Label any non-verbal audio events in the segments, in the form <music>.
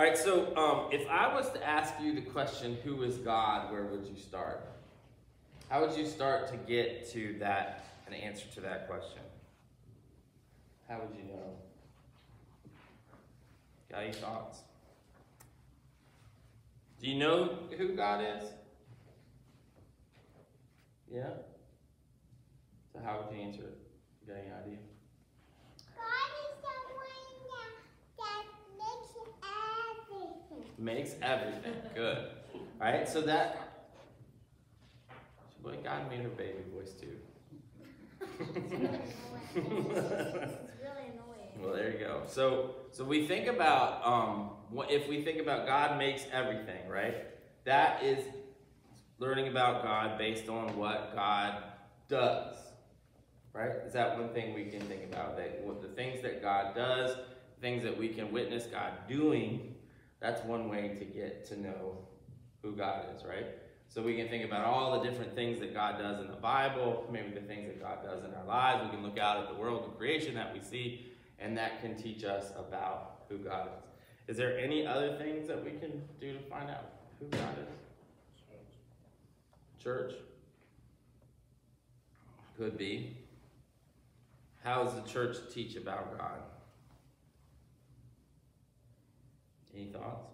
All right, so um, if I was to ask you the question, who is God, where would you start? How would you start to get to that, an answer to that question? How would you know? Got any thoughts? Do you know who God is? Yeah? So how would you answer it? You got any idea? Makes everything. Good. All right, so that. Boy, God made her baby voice too. well, there you go. So, so we think about um, what if we think about God makes everything, right? That is learning about God based on what God does, right? Is that one thing we can think about? That what the things that God does, things that we can witness God doing that's one way to get to know who God is, right? So we can think about all the different things that God does in the Bible, maybe the things that God does in our lives. We can look out at the world of creation that we see, and that can teach us about who God is. Is there any other things that we can do to find out who God is? Church? Could be. How does the church teach about God? Any thoughts?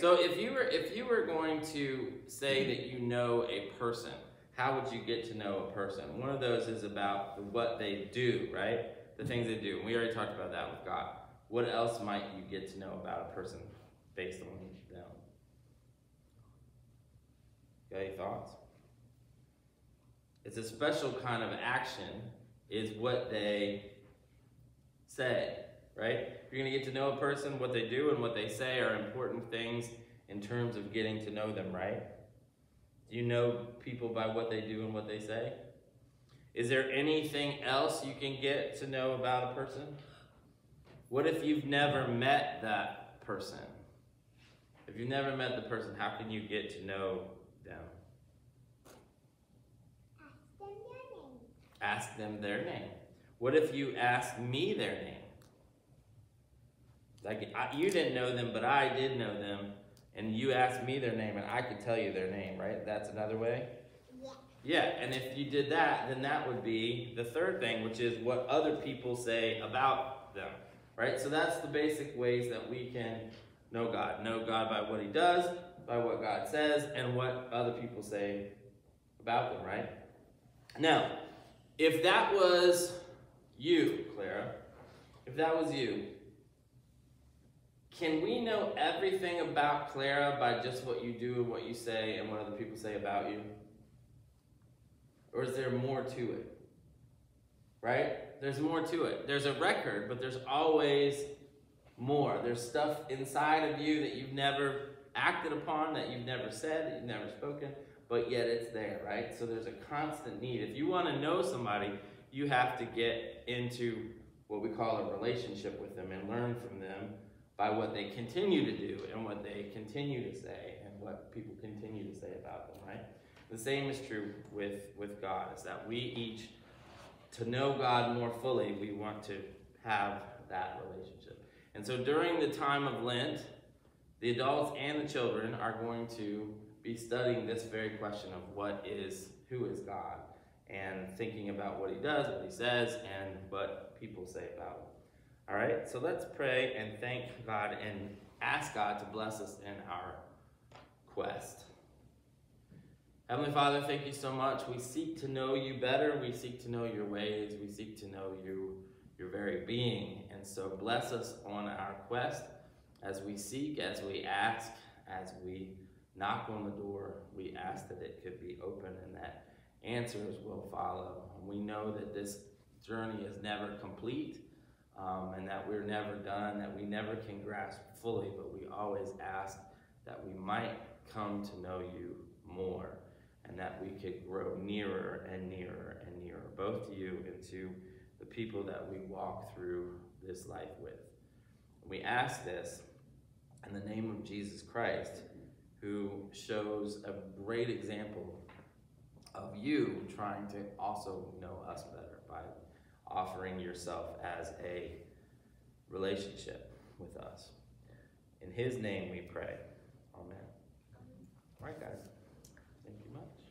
so if you were if you were going to say that you know a person, how would you get to know a person? One of those is about what they do, right? The things they do. We already talked about that with God. What else might you get to know about a person based on them? Got any thoughts? It's a special kind of action, is what they say right? You're going to get to know a person, what they do and what they say are important things in terms of getting to know them, right? Do you know people by what they do and what they say? Is there anything else you can get to know about a person? What if you've never met that person? If you've never met the person, how can you get to know them? Ask them their name. Ask them their name. What if you ask me their name? Like I, you didn't know them, but I did know them, and you asked me their name, and I could tell you their name, right? That's another way. Yeah. Yeah, and if you did that, then that would be the third thing, which is what other people say about them, right? So that's the basic ways that we can know God. Know God by what He does, by what God says, and what other people say about them, right? Now, if that was you, Clara, if that was you, can we know everything about Clara by just what you do and what you say and what other people say about you? Or is there more to it? Right? There's more to it. There's a record, but there's always more. There's stuff inside of you that you've never acted upon, that you've never said, that you've never spoken, but yet it's there, right? So there's a constant need. If you want to know somebody, you have to get into what we call a relationship with them and learn from them by what they continue to do and what they continue to say and what people continue to say about them, right? The same is true with, with God, is that we each, to know God more fully, we want to have that relationship. And so during the time of Lent, the adults and the children are going to be studying this very question of what is, who is God, and thinking about what he does, what he says, and what people say about him. All right, so let's pray and thank God and ask God to bless us in our quest. Heavenly Father, thank you so much. We seek to know you better. We seek to know your ways. We seek to know you, your very being. And so bless us on our quest as we seek, as we ask, as we knock on the door. We ask that it could be open and that answers will follow. We know that this journey is never complete um, and that we're never done, that we never can grasp fully, but we always ask that we might come to know you more and that we could grow nearer and nearer and nearer, both to you and to the people that we walk through this life with. We ask this in the name of Jesus Christ, who shows a great example of you trying to also know us better by offering yourself as a relationship with us. In his name we pray. Amen. All right, guys. Thank you much.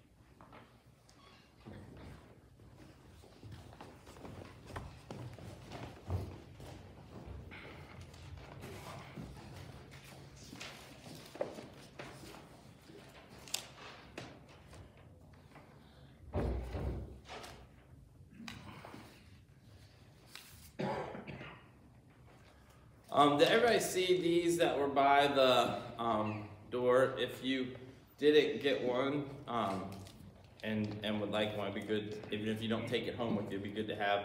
Um, did everybody see these that were by the um, door? If you didn't get one um, and and would like one, it'd be good. Even if you don't take it home with you, it'd be good to have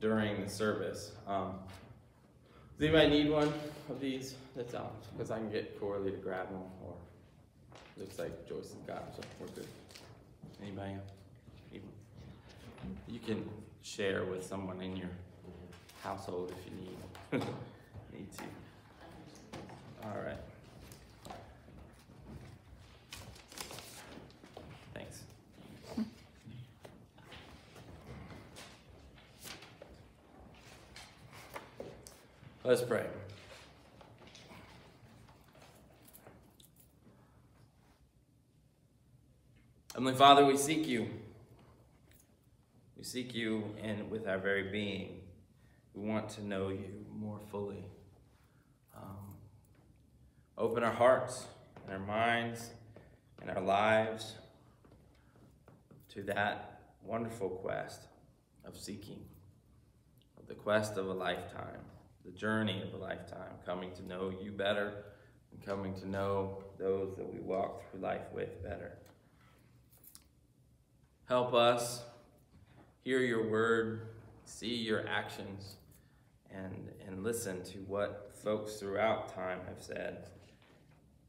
during the service. Um, does anybody need one of these? That's out because I can get Coralie to grab one, or looks like Joyce has got them, so we're good. Anybody? need? You can share with someone in your household if you need. <laughs> need to. All right. Thanks. Let's pray. Heavenly Father, we seek you. We seek you and with our very being. We want to know you more fully. Open our hearts and our minds and our lives to that wonderful quest of seeking, the quest of a lifetime, the journey of a lifetime, coming to know you better and coming to know those that we walk through life with better. Help us hear your word, see your actions, and, and listen to what folks throughout time have said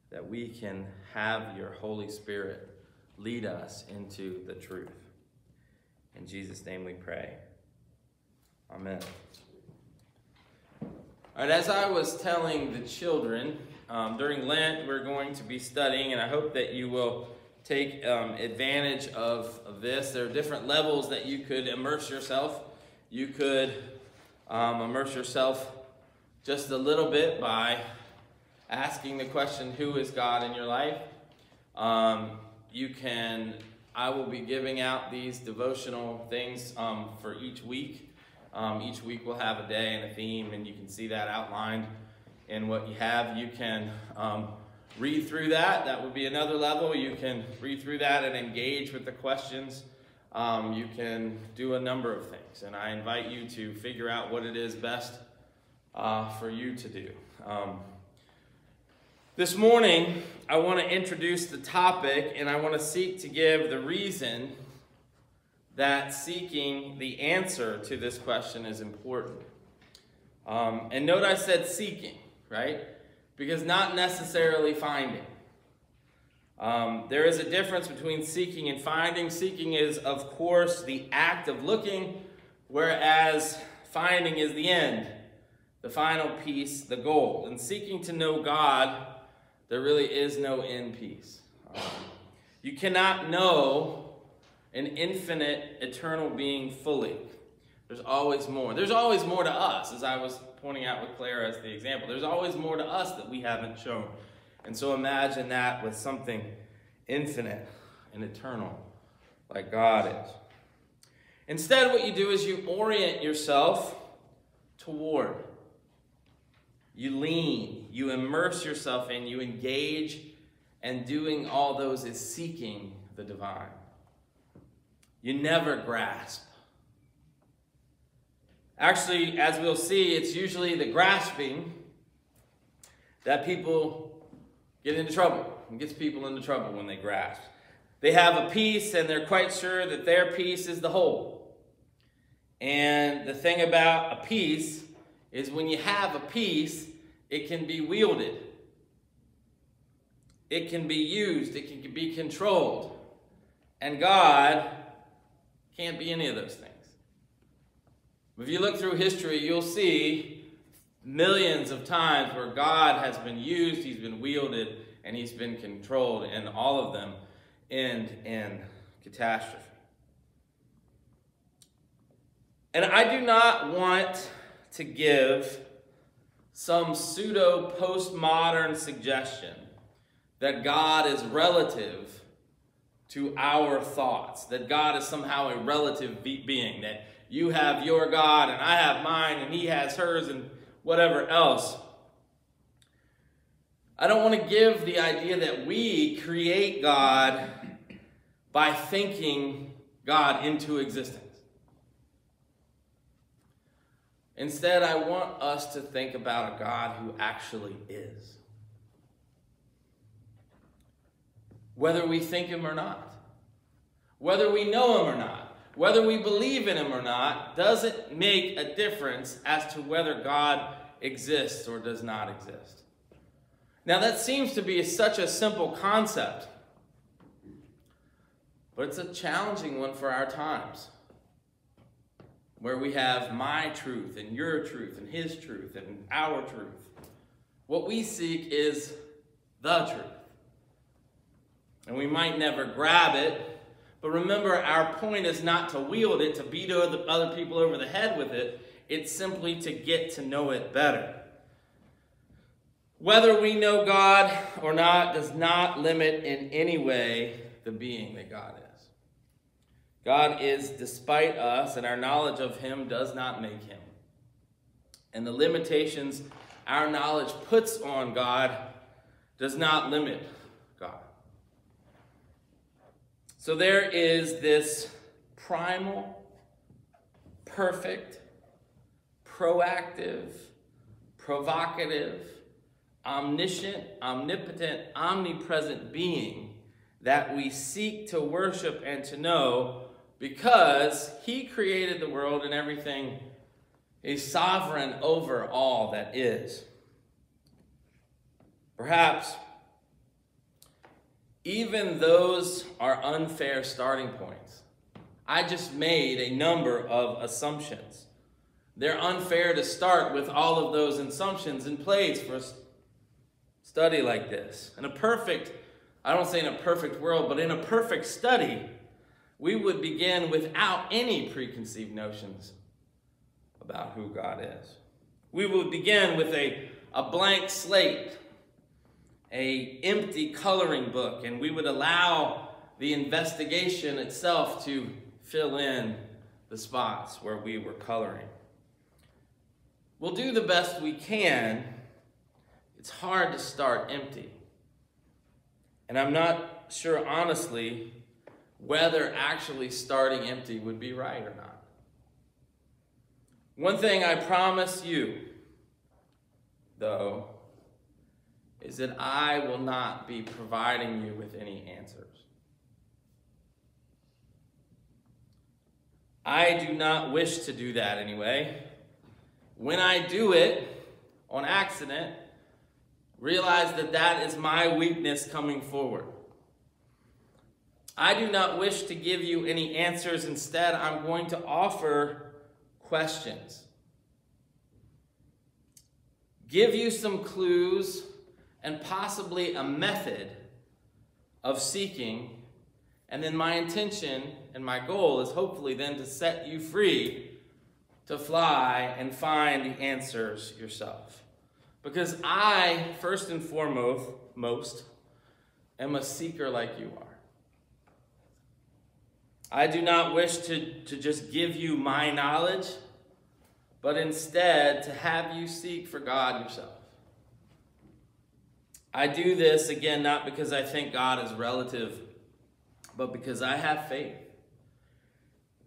that we can have your Holy Spirit lead us into the truth. In Jesus' name we pray. Amen. All right, as I was telling the children, um, during Lent, we're going to be studying, and I hope that you will take um, advantage of, this. There are different levels that you could immerse yourself. You could um, immerse yourself just a little bit by asking the question, Who is God in your life? Um, you can, I will be giving out these devotional things um, for each week. Um, each week we'll have a day and a theme, and you can see that outlined in what you have. You can um, read through that. That would be another level. You can read through that and engage with the questions. Um, you can do a number of things, and I invite you to figure out what it is best uh, for you to do. This morning, I want to introduce the topic and I want to seek to give the reason that seeking the answer to this question is important. Um, and note I said seeking, right? Because not necessarily finding. Um, there is a difference between seeking and finding. Seeking is, of course, the act of looking, whereas finding is the end the final piece, the goal. And seeking to know God, there really is no end piece. Um, you cannot know an infinite, eternal being fully. There's always more. There's always more to us, as I was pointing out with Claire as the example. There's always more to us that we haven't shown. And so imagine that with something infinite and eternal, like God is. Instead, what you do is you orient yourself toward you lean, you immerse yourself in, you engage, and doing all those is seeking the divine. You never grasp. Actually, as we'll see, it's usually the grasping that people get into trouble and gets people into trouble when they grasp. They have a piece and they're quite sure that their piece is the whole. And the thing about a piece is when you have a piece, it can be wielded. It can be used. It can be controlled. And God can't be any of those things. If you look through history, you'll see millions of times where God has been used, He's been wielded, and He's been controlled, and all of them end in catastrophe. And I do not want to give some pseudo postmodern suggestion that God is relative to our thoughts, that God is somehow a relative being, that you have your God and I have mine and he has hers and whatever else. I don't want to give the idea that we create God by thinking God into existence. Instead, I want us to think about a God who actually is. Whether we think him or not, whether we know him or not, whether we believe in him or not, doesn't make a difference as to whether God exists or does not exist. Now, that seems to be such a simple concept, but it's a challenging one for our times where we have my truth and your truth and his truth and our truth. What we seek is the truth. And we might never grab it, but remember, our point is not to wield it, to beat other people over the head with it. It's simply to get to know it better. Whether we know God or not does not limit in any way the being that God is. God is despite us, and our knowledge of him does not make him. And the limitations our knowledge puts on God does not limit God. So there is this primal, perfect, proactive, provocative, omniscient, omnipotent, omnipresent being that we seek to worship and to know because he created the world and everything is sovereign over all that is. Perhaps even those are unfair starting points. I just made a number of assumptions. They're unfair to start with all of those assumptions in place for a study like this. In a perfect, I don't say in a perfect world, but in a perfect study, we would begin without any preconceived notions about who God is. We would begin with a, a blank slate, a empty coloring book, and we would allow the investigation itself to fill in the spots where we were coloring. We'll do the best we can. It's hard to start empty. And I'm not sure, honestly, whether actually starting empty would be right or not. One thing I promise you, though, is that I will not be providing you with any answers. I do not wish to do that anyway. When I do it on accident, realize that that is my weakness coming forward. I do not wish to give you any answers. Instead, I'm going to offer questions. Give you some clues and possibly a method of seeking. And then my intention and my goal is hopefully then to set you free to fly and find the answers yourself. Because I, first and foremost, most, am a seeker like you are. I do not wish to, to just give you my knowledge, but instead to have you seek for God yourself. I do this, again, not because I think God is relative, but because I have faith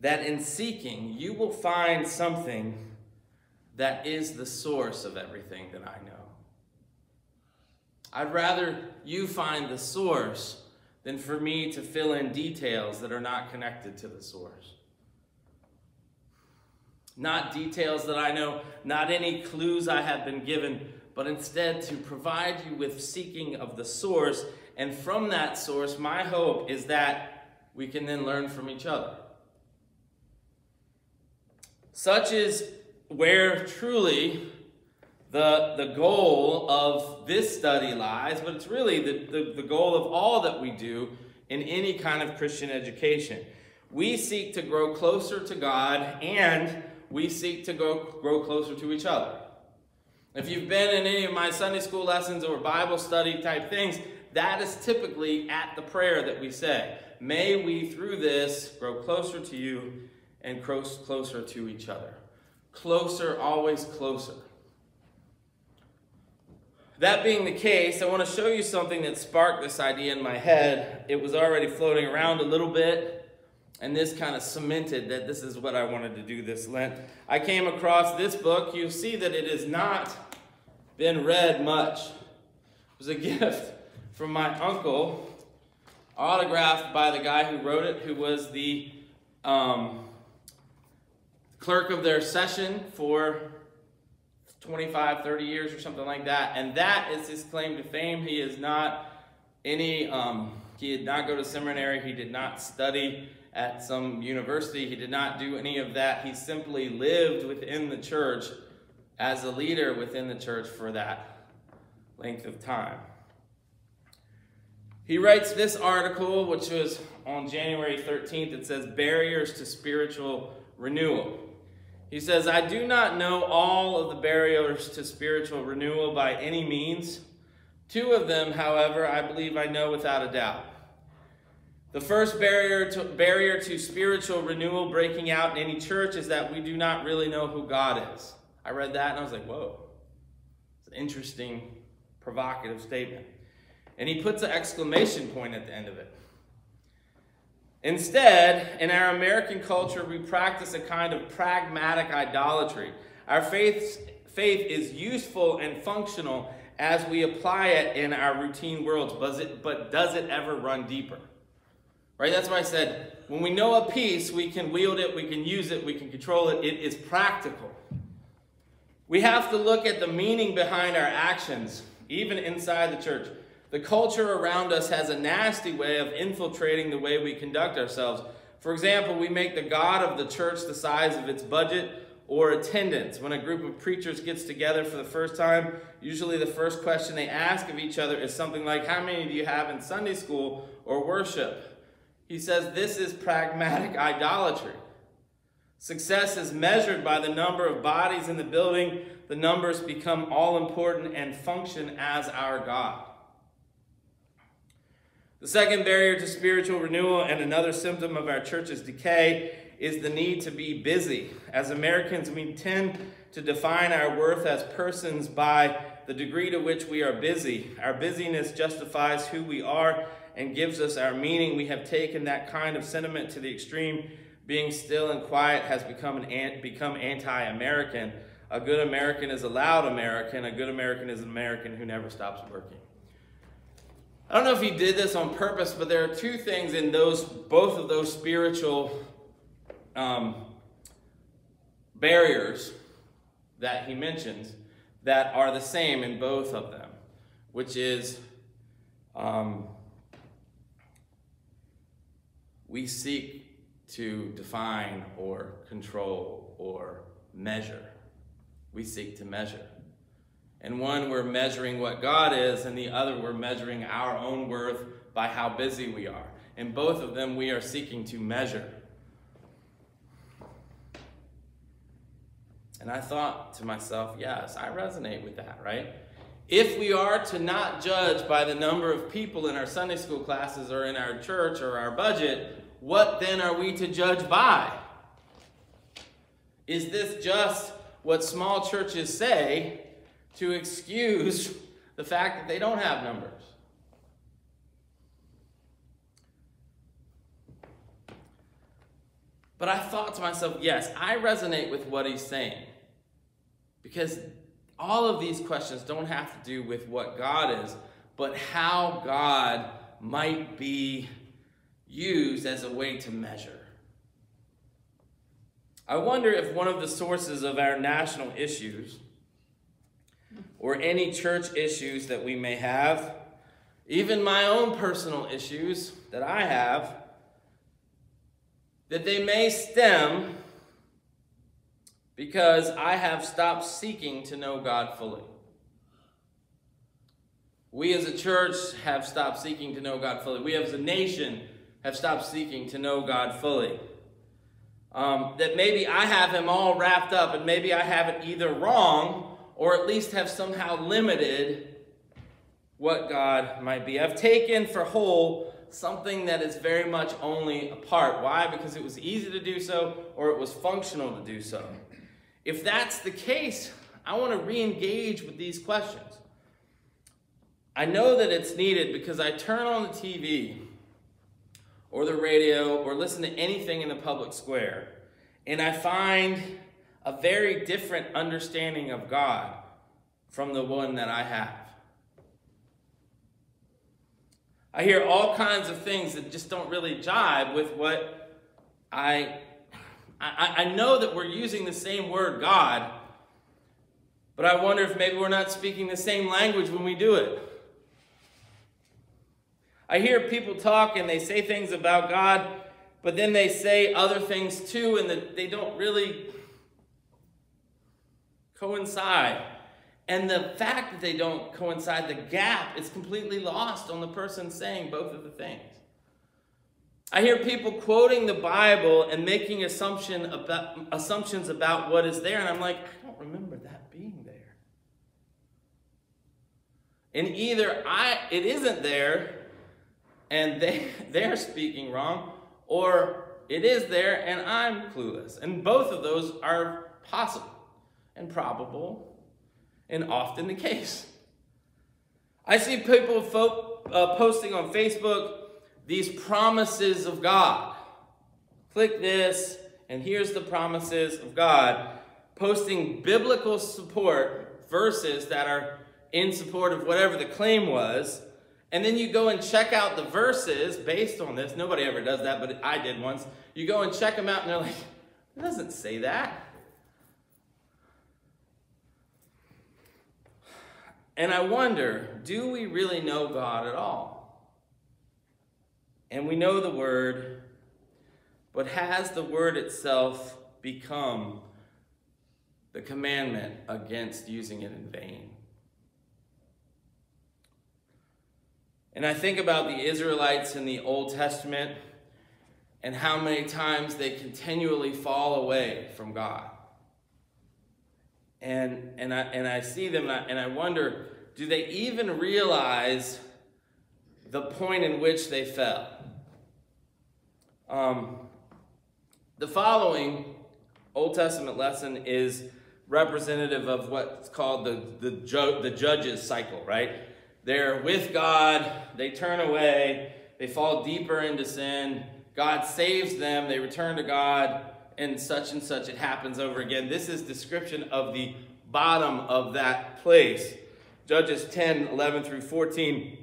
that in seeking, you will find something that is the source of everything that I know. I'd rather you find the source than for me to fill in details that are not connected to the source. Not details that I know, not any clues I have been given, but instead to provide you with seeking of the source. And from that source, my hope is that we can then learn from each other. Such is where truly the, the goal of this study lies, but it's really the, the, the goal of all that we do in any kind of Christian education. We seek to grow closer to God and we seek to grow, grow closer to each other. If you've been in any of my Sunday school lessons or Bible study type things, that is typically at the prayer that we say. May we, through this, grow closer to you and closer to each other. Closer, always closer. That being the case, I want to show you something that sparked this idea in my head. It was already floating around a little bit, and this kind of cemented that this is what I wanted to do this Lent. I came across this book. You see that it has not been read much. It was a <laughs> gift from my uncle, autographed by the guy who wrote it, who was the um, clerk of their session for 25, 30 years or something like that. And that is his claim to fame. He is not any, um, he did not go to seminary. He did not study at some university. He did not do any of that. He simply lived within the church as a leader within the church for that length of time. He writes this article, which was on January 13th. It says, Barriers to Spiritual Renewal. He says, I do not know all of the barriers to spiritual renewal by any means. Two of them, however, I believe I know without a doubt. The first barrier to, barrier to spiritual renewal breaking out in any church is that we do not really know who God is. I read that and I was like, whoa. It's an interesting, provocative statement. And he puts an exclamation point at the end of it. Instead, in our American culture, we practice a kind of pragmatic idolatry. Our faith, faith is useful and functional as we apply it in our routine worlds, but, it, but does it ever run deeper? Right? That's why I said, when we know a piece, we can wield it, we can use it, we can control it. It is practical. We have to look at the meaning behind our actions, even inside the church. The culture around us has a nasty way of infiltrating the way we conduct ourselves. For example, we make the God of the church the size of its budget or attendance. When a group of preachers gets together for the first time, usually the first question they ask of each other is something like, How many do you have in Sunday school or worship? He says this is pragmatic idolatry. Success is measured by the number of bodies in the building. The numbers become all important and function as our God. The second barrier to spiritual renewal and another symptom of our church's decay is the need to be busy. As Americans, we tend to define our worth as persons by the degree to which we are busy. Our busyness justifies who we are and gives us our meaning. We have taken that kind of sentiment to the extreme. Being still and quiet has become, an, become anti-American. A good American is a loud American. A good American is an American who never stops working. I don't know if he did this on purpose, but there are two things in those, both of those spiritual um, barriers that he mentions that are the same in both of them, which is um, we seek to define or control or measure. We seek to measure. And one, we're measuring what God is, and the other, we're measuring our own worth by how busy we are. In both of them, we are seeking to measure. And I thought to myself, yes, I resonate with that, right? If we are to not judge by the number of people in our Sunday school classes or in our church or our budget, what then are we to judge by? Is this just what small churches say to excuse the fact that they don't have numbers. But I thought to myself, yes, I resonate with what he's saying. Because all of these questions don't have to do with what God is, but how God might be used as a way to measure. I wonder if one of the sources of our national issues or any church issues that we may have, even my own personal issues that I have, that they may stem because I have stopped seeking to know God fully. We as a church have stopped seeking to know God fully. We as a nation have stopped seeking to know God fully. Um, that maybe I have him all wrapped up and maybe I have it either wrong or at least have somehow limited what God might be. I've taken for whole something that is very much only a part. Why? Because it was easy to do so or it was functional to do so. If that's the case, I want to re engage with these questions. I know that it's needed because I turn on the TV or the radio or listen to anything in the public square and I find a very different understanding of God from the one that I have. I hear all kinds of things that just don't really jive with what I, I, I know that we're using the same word, God, but I wonder if maybe we're not speaking the same language when we do it. I hear people talk and they say things about God, but then they say other things too, and that they don't really coincide. And the fact that they don't coincide, the gap is completely lost on the person saying both of the things. I hear people quoting the Bible and making assumption about, assumptions about what is there, and I'm like, I don't remember that being there. And either I it isn't there and they <laughs> they're speaking wrong, or it is there and I'm clueless. And both of those are possible and probable and often the case. I see people folk, uh, posting on Facebook these promises of God. Click this, and here's the promises of God. Posting biblical support verses that are in support of whatever the claim was. And then you go and check out the verses based on this. Nobody ever does that, but I did once. You go and check them out, and they're like, it doesn't say that. And I wonder do we really know God at all? And we know the Word, but has the Word itself become the commandment against using it in vain? And I think about the Israelites in the Old Testament and how many times they continually fall away from God. And, and, I, and I see them and I, and I wonder do they even realize the point in which they fell? Um, the following Old Testament lesson is representative of what's called the, the, ju- the judges cycle, right? They're with God, they turn away, they fall deeper into sin, God saves them, they return to God, and such and such. It happens over again. This is description of the bottom of that place. Judges 10 11 through 14.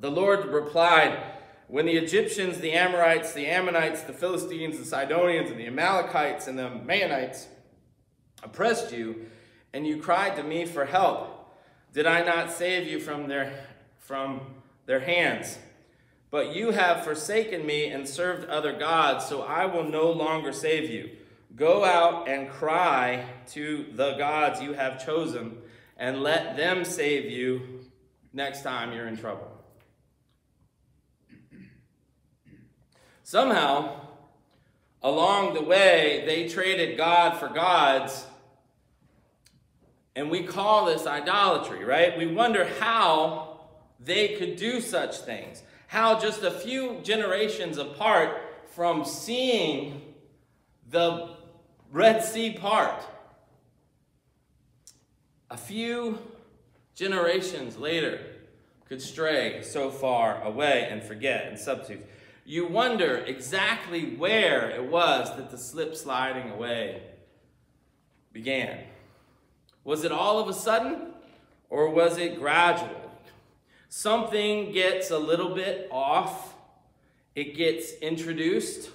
The Lord replied, When the Egyptians, the Amorites, the Ammonites, the Philistines, the Sidonians, and the Amalekites, and the Maonites oppressed you, and you cried to me for help, did I not save you from their, from their hands? But you have forsaken me and served other gods, so I will no longer save you. Go out and cry to the gods you have chosen, and let them save you next time you're in trouble. Somehow, along the way, they traded God for gods and we call this idolatry, right? We wonder how they could do such things. How just a few generations apart from seeing the Red Sea part, a few generations later could stray so far away and forget and substitute. You wonder exactly where it was that the slip sliding away began. Was it all of a sudden or was it gradual? Something gets a little bit off, it gets introduced.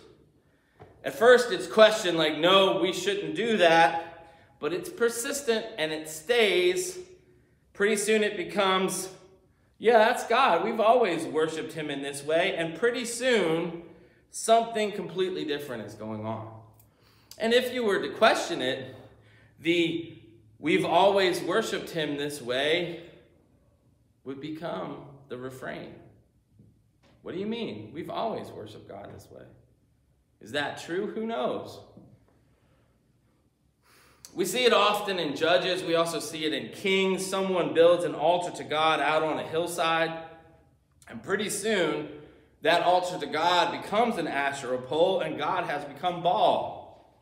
At first, it's questioned like, no, we shouldn't do that, but it's persistent and it stays. Pretty soon it becomes, yeah, that's God. We've always worshiped Him in this way. And pretty soon, something completely different is going on. And if you were to question it, the we've always worshiped him this way would become the refrain. What do you mean? We've always worshiped God this way. Is that true? Who knows? We see it often in Judges. We also see it in Kings. Someone builds an altar to God out on a hillside. And pretty soon, that altar to God becomes an Asherah pole, and God has become Baal.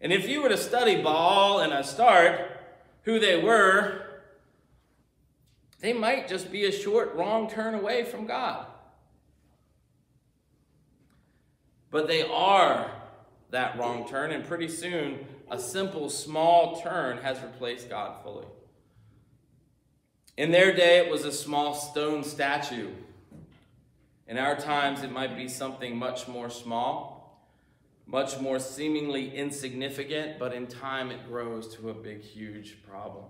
And if you were to study Baal and Astarte, who they were, they might just be a short, wrong turn away from God. But they are that wrong turn, and pretty soon, a simple, small turn has replaced God fully. In their day, it was a small stone statue. In our times, it might be something much more small, much more seemingly insignificant, but in time it grows to a big, huge problem.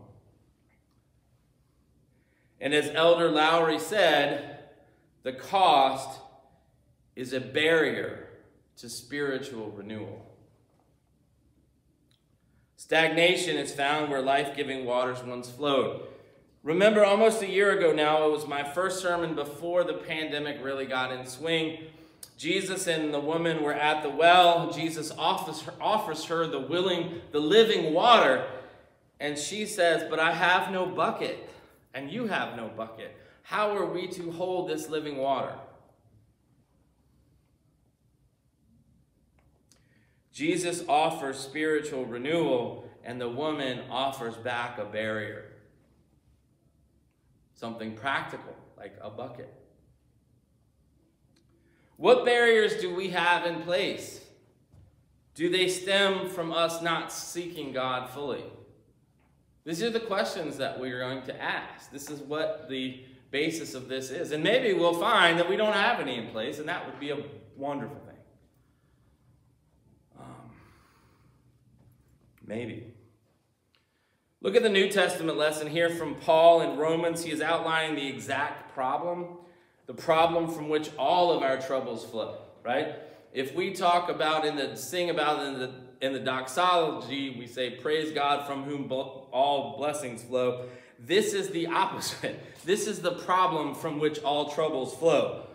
And as Elder Lowry said, the cost is a barrier to spiritual renewal. Stagnation is found where life giving waters once flowed. Remember, almost a year ago now, it was my first sermon before the pandemic really got in swing. Jesus and the woman were at the well. Jesus offers her, offers her the willing, the living water. And she says, But I have no bucket, and you have no bucket. How are we to hold this living water? Jesus offers spiritual renewal, and the woman offers back a barrier. Something practical, like a bucket. What barriers do we have in place? Do they stem from us not seeking God fully? These are the questions that we're going to ask. This is what the basis of this is. And maybe we'll find that we don't have any in place, and that would be a wonderful thing. Um, maybe. Look at the New Testament lesson here from Paul in Romans. He is outlining the exact problem, the problem from which all of our troubles flow, right? If we talk about in the sing about in the in the doxology, we say praise God from whom all blessings flow. This is the opposite. <laughs> This is the problem from which all troubles flow.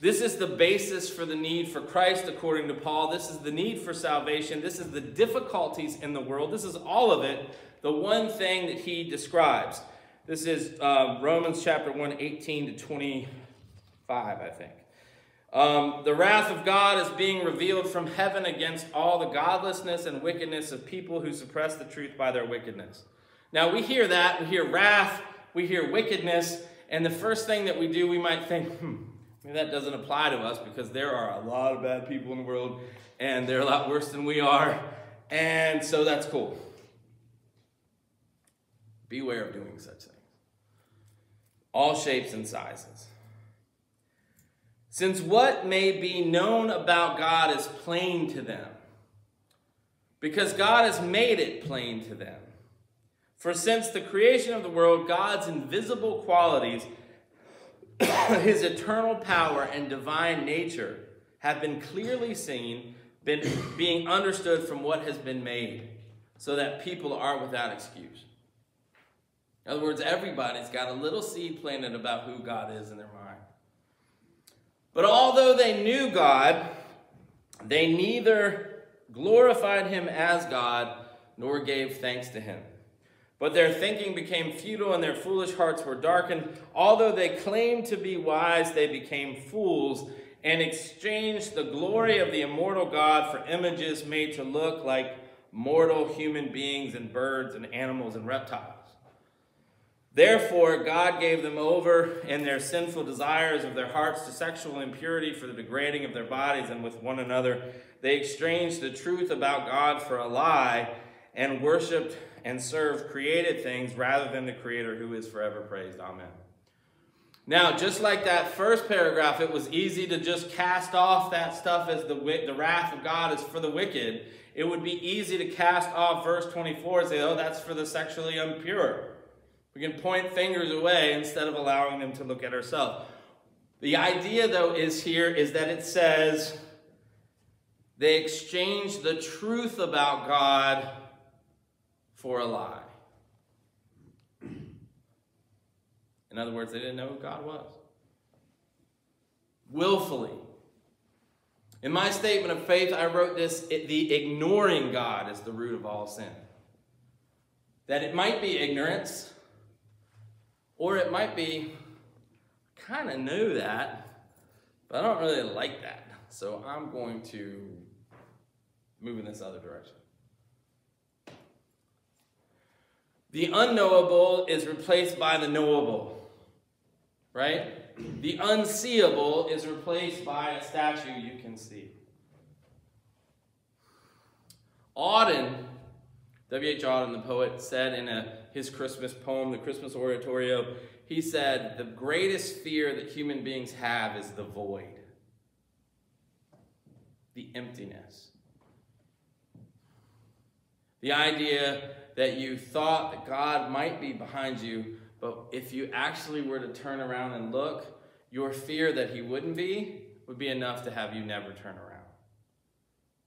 This is the basis for the need for Christ, according to Paul. This is the need for salvation. This is the difficulties in the world. This is all of it, the one thing that he describes. This is uh, Romans chapter 1, 18 to 25, I think. Um, the wrath of God is being revealed from heaven against all the godlessness and wickedness of people who suppress the truth by their wickedness. Now, we hear that. We hear wrath. We hear wickedness. And the first thing that we do, we might think, hmm, Maybe that doesn't apply to us because there are a lot of bad people in the world and they're a lot worse than we are. And so that's cool. Beware of doing such things. All shapes and sizes. Since what may be known about God is plain to them, because God has made it plain to them. For since the creation of the world, God's invisible qualities <coughs> his eternal power and divine nature have been clearly seen, been being understood from what has been made, so that people are without excuse. In other words, everybody's got a little seed planted about who God is in their mind. But although they knew God, they neither glorified him as God nor gave thanks to him. But their thinking became futile and their foolish hearts were darkened. Although they claimed to be wise, they became fools and exchanged the glory of the immortal God for images made to look like mortal human beings and birds and animals and reptiles. Therefore, God gave them over in their sinful desires of their hearts to sexual impurity for the degrading of their bodies and with one another. They exchanged the truth about God for a lie and worshiped and served created things rather than the Creator who is forever praised. Amen. Now, just like that first paragraph, it was easy to just cast off that stuff as the, the wrath of God is for the wicked. It would be easy to cast off verse 24 and say, oh, that's for the sexually impure. We can point fingers away instead of allowing them to look at ourselves. The idea, though, is here is that it says they exchanged the truth about God for a lie. In other words, they didn't know who God was. Willfully. In my statement of faith, I wrote this the ignoring God is the root of all sin. That it might be ignorance, or it might be, kind of knew that, but I don't really like that. So I'm going to move in this other direction. The unknowable is replaced by the knowable, right? The unseeable is replaced by a statue you can see. Auden, W.H. Auden, the poet, said in a, his Christmas poem, the Christmas Oratorio, he said, The greatest fear that human beings have is the void, the emptiness. The idea that you thought that God might be behind you, but if you actually were to turn around and look, your fear that He wouldn't be would be enough to have you never turn around.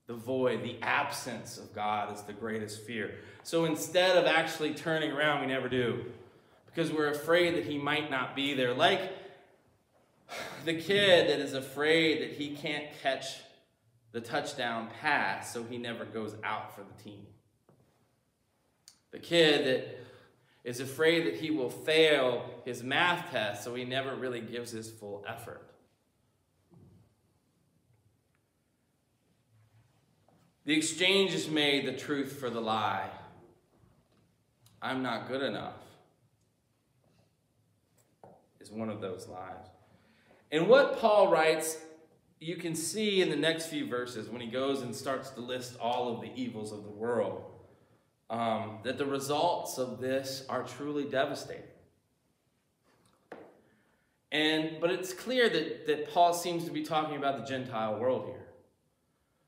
The void, the absence of God is the greatest fear. So instead of actually turning around, we never do because we're afraid that He might not be there. Like the kid that is afraid that he can't catch the touchdown pass, so he never goes out for the team. The kid that is afraid that he will fail his math test, so he never really gives his full effort. The exchange is made the truth for the lie. I'm not good enough is one of those lies. And what Paul writes, you can see in the next few verses when he goes and starts to list all of the evils of the world um, that the results of this are truly devastating. And but it's clear that, that Paul seems to be talking about the Gentile world here.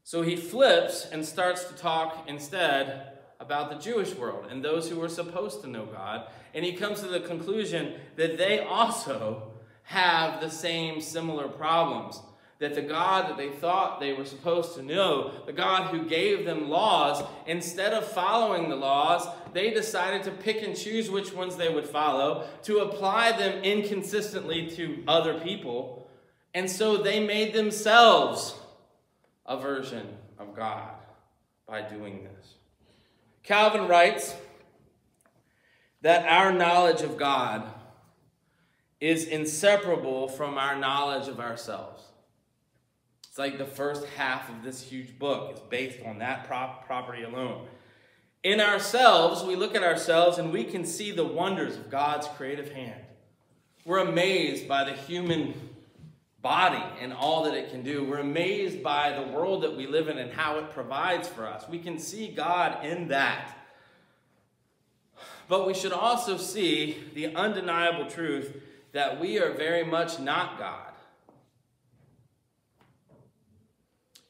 So he flips and starts to talk instead about the Jewish world and those who were supposed to know God. And he comes to the conclusion that they also have the same similar problems that the God that they thought they were supposed to know, the God who gave them laws, instead of following the laws, they decided to pick and choose which ones they would follow, to apply them inconsistently to other people. And so they made themselves a version of God by doing this. Calvin writes that our knowledge of God is inseparable from our knowledge of ourselves. It's like the first half of this huge book is based on that prop property alone. In ourselves, we look at ourselves and we can see the wonders of God's creative hand. We're amazed by the human body and all that it can do. We're amazed by the world that we live in and how it provides for us. We can see God in that. But we should also see the undeniable truth that we are very much not God.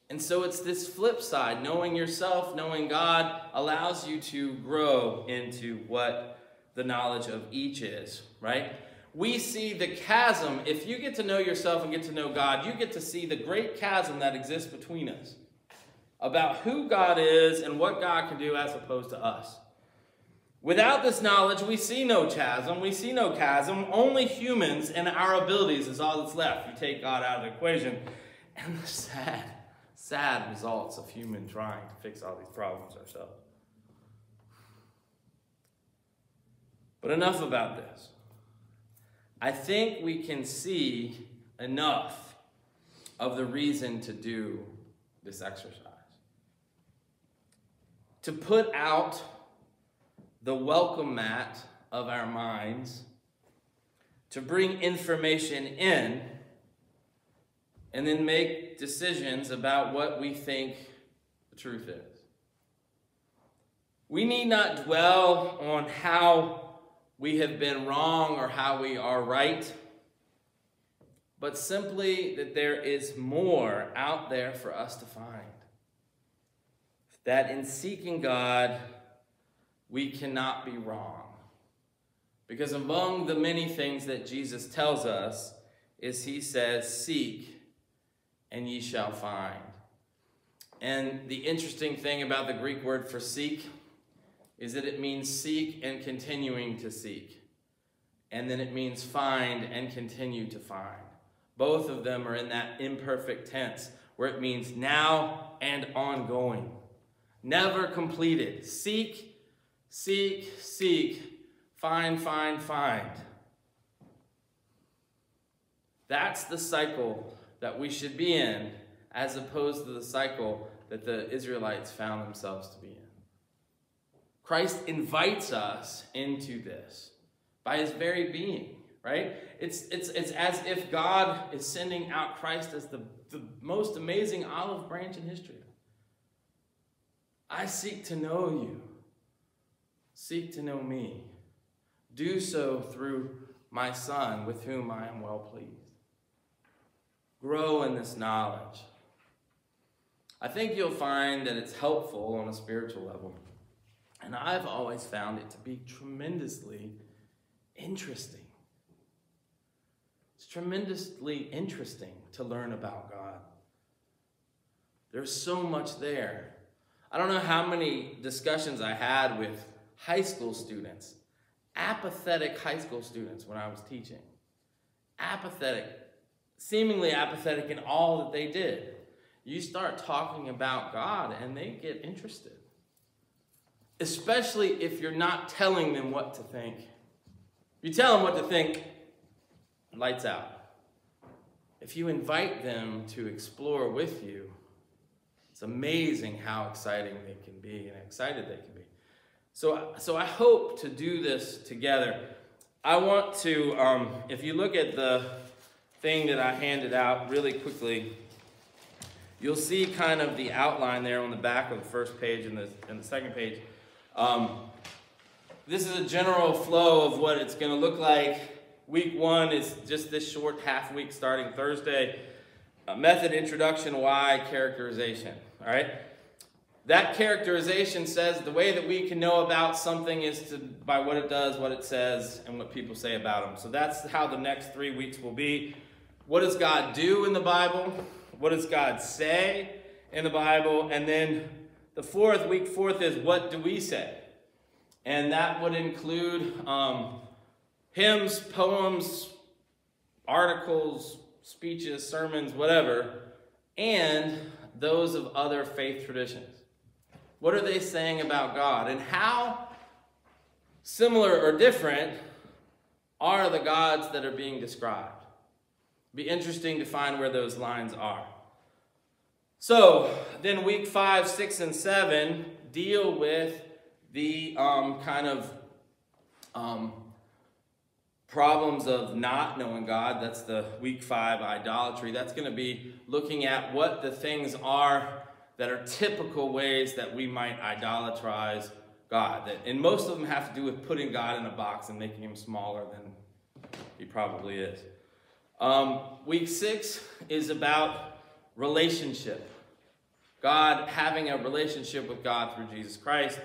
And so it's this flip side. Knowing yourself, knowing God, allows you to grow into what the knowledge of each is, right? We see the chasm. If you get to know yourself and get to know God, you get to see the great chasm that exists between us about who God is and what God can do as opposed to us. Without this knowledge, we see no chasm, we see no chasm. Only humans and our abilities is all that's left. You take God out of the equation. And the sad sad results of human trying to fix all these problems ourselves. But enough about this. I think we can see enough of the reason to do this exercise. To put out the welcome mat of our minds, to bring information in and then make decisions about what we think the truth is. We need not dwell on how we have been wrong or how we are right, but simply that there is more out there for us to find. That in seeking God, we cannot be wrong. Because among the many things that Jesus tells us is he says, Seek and ye shall find. And the interesting thing about the Greek word for seek is that it means seek and continuing to seek. And then it means find and continue to find. Both of them are in that imperfect tense where it means now and ongoing, never completed. Seek, seek, seek, find, find, find. That's the cycle that we should be in, as opposed to the cycle that the Israelites found themselves to be in. Christ invites us into this by his very being, right? It's, it's, it's as if God is sending out Christ as the, the most amazing olive branch in history. I seek to know you. Seek to know me. Do so through my Son, with whom I am well pleased. Grow in this knowledge. I think you'll find that it's helpful on a spiritual level. And I've always found it to be tremendously interesting. It's tremendously interesting to learn about God. There's so much there. I don't know how many discussions I had with high school students, apathetic high school students when I was teaching. Apathetic, seemingly apathetic in all that they did. You start talking about God and they get interested. Especially if you're not telling them what to think. You tell them what to think, lights out. If you invite them to explore with you, it's amazing how exciting they can be and excited they can be. So, so I hope to do this together. I want to, um, if you look at the thing that I handed out really quickly, you'll see kind of the outline there on the back of the first page and the, and the second page. Um, this is a general flow of what it's going to look like. Week one is just this short half week starting Thursday. method, introduction, why, characterization. All right? That characterization says the way that we can know about something is to, by what it does, what it says, and what people say about them. So that's how the next three weeks will be. What does God do in the Bible? What does God say in the Bible? And then the fourth, week fourth, is what do we say? And that would include um, hymns, poems, articles, speeches, sermons, whatever, and those of other faith traditions. What are they saying about God? And how similar or different are the gods that are being described? Be interesting to find where those lines are. So, then week five, six, and seven deal with the um, kind of um, problems of not knowing God. That's the week five idolatry. That's going to be looking at what the things are that are typical ways that we might idolatrize God. That, and most of them have to do with putting God in a box and making him smaller than he probably is. Um, week six is about relationship. God having a relationship with God through Jesus Christ.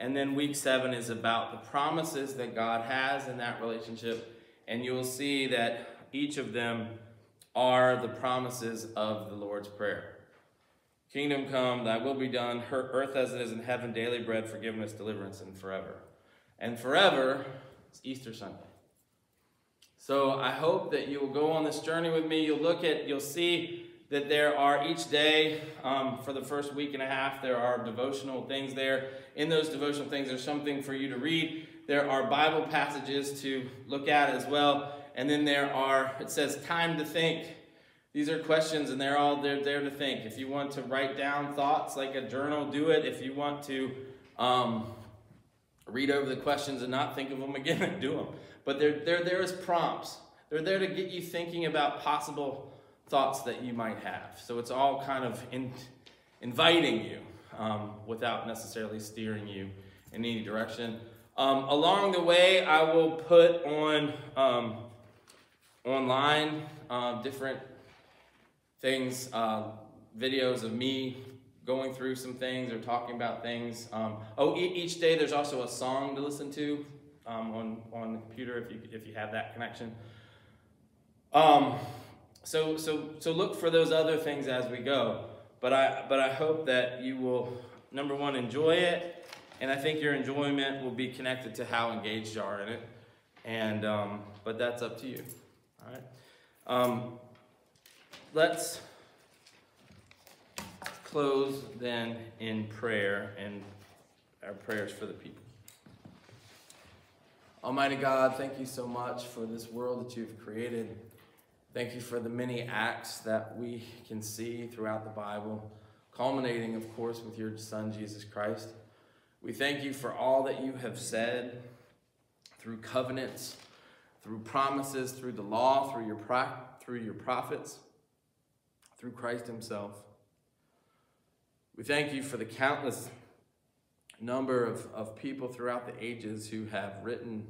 And then week seven is about the promises that God has in that relationship. And you will see that each of them are the promises of the Lord's Prayer. Kingdom come, thy will be done, earth as it is in heaven, daily bread, forgiveness, deliverance, and forever. And forever is Easter Sunday. So I hope that you will go on this journey with me. You'll look at, you'll see that there are each day um, for the first week and a half, there are devotional things there. In those devotional things, there's something for you to read. There are Bible passages to look at as well. And then there are, it says, time to think. These are questions and they're all there, there to think. If you want to write down thoughts like a journal, do it. If you want to um, read over the questions and not think of them again, <laughs> do them. But they're, they're there as prompts. They're there to get you thinking about possible thoughts that you might have. So it's all kind of in, inviting you um, without necessarily steering you in any direction. Um, along the way, I will put on um, online uh, different things, uh, videos of me going through some things or talking about things. Um, oh, e each day there's also a song to listen to um, on on the computer if you if you have that connection. Um, so, so, so look for those other things as we go. But I, but I hope that you will, number one, enjoy it. And I think your enjoyment will be connected to how engaged you are in it. And, um, but that's up to you. All right. Um, let's close then in prayer and our prayers for the people. Almighty God, thank you so much for this world that you've created. Thank you for the many acts that we can see throughout the Bible, culminating, of course, with your Son, Jesus Christ. We thank you for all that you have said through covenants, through promises, through the law, through your, pro- through your prophets, through Christ himself. We thank you for the countless number of, of people throughout the ages who have written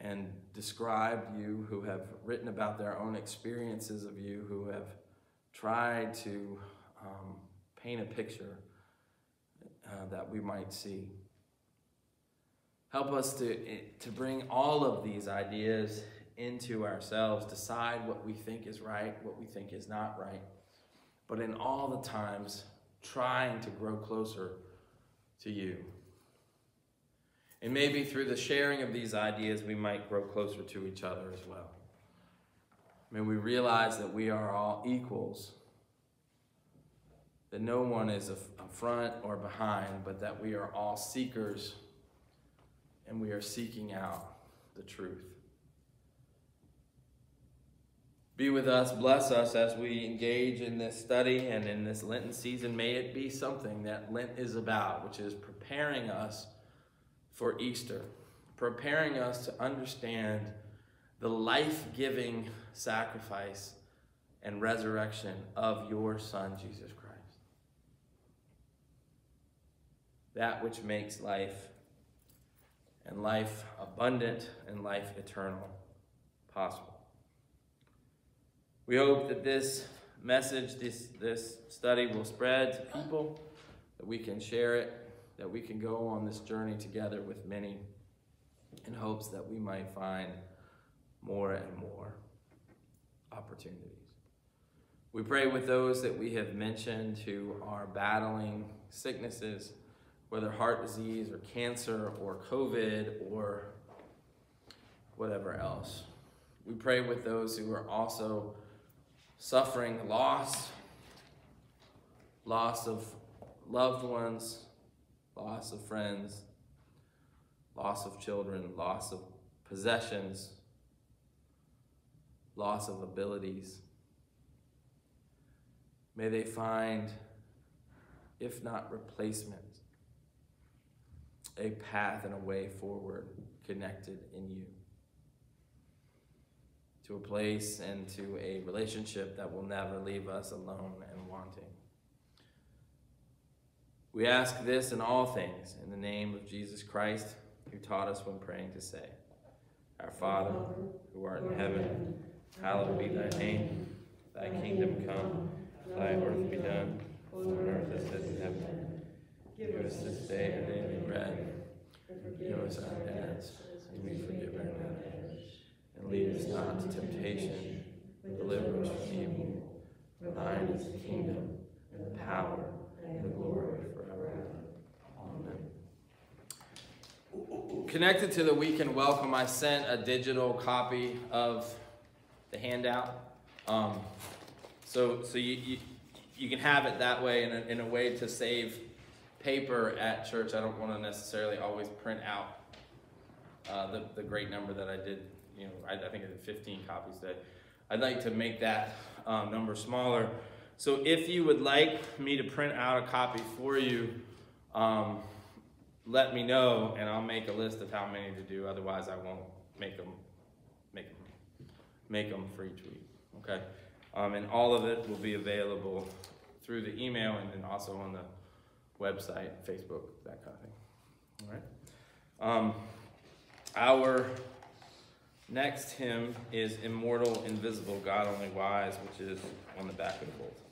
and described you, who have written about their own experiences of you, who have tried to um, paint a picture uh, that we might see. Help us to, to bring all of these ideas into ourselves, decide what we think is right, what we think is not right, but in all the times, trying to grow closer to you. And maybe through the sharing of these ideas, we might grow closer to each other as well. May we realize that we are all equals, that no one is a, front or behind, but that we are all seekers and we are seeking out the truth. Be with us, bless us as we engage in this study and in this Lenten season. May it be something that Lent is about, which is preparing us for Easter, preparing us to understand the life giving sacrifice and resurrection of your Son, Jesus Christ. That which makes life and life abundant and life eternal possible. We hope that this message, this, this study will spread to people, that we can share it, that we can go on this journey together with many in hopes that we might find more and more opportunities. We pray with those that we have mentioned who are battling sicknesses, whether heart disease or cancer or COVID or whatever else. We pray with those who are also suffering loss, loss of loved ones, loss of friends, loss of children, loss of possessions, loss of abilities. May they find, if not replacement, a path and a way forward connected in you to a place and to a relationship that will never leave us alone and wanting. We ask this in all things in the name of Jesus Christ, who taught us when praying to say, Our Father, who art in heaven, hallowed be thy name. Thy kingdom come, thy will be done, on earth as it is in heaven. Give us this day our daily bread. Forgive us our debts, and we forgive our debtors and lead us not to temptation, but deliver us from evil. For thine is the kingdom, and the power, and the glory forever. Amen. Connected to the weekend welcome, I sent a digital copy of the handout. Um, so so you, you, you can have it that way in a, in a way to save paper at church. I don't want to necessarily always print out uh, the, the great number that I did you know, I, I think I did 15 copies today. I'd like to make that um, number smaller. So if you would like me to print out a copy for you, um, let me know and I'll make a list of how many to do. Otherwise, I won't make them, make them, make them for each week. Okay, um, and all of it will be available through the email and then also on the website, Facebook, that kind of thing. All right. Um, our Next hymn is Immortal, Invisible, God Only Wise, which is on the back of the bulletin.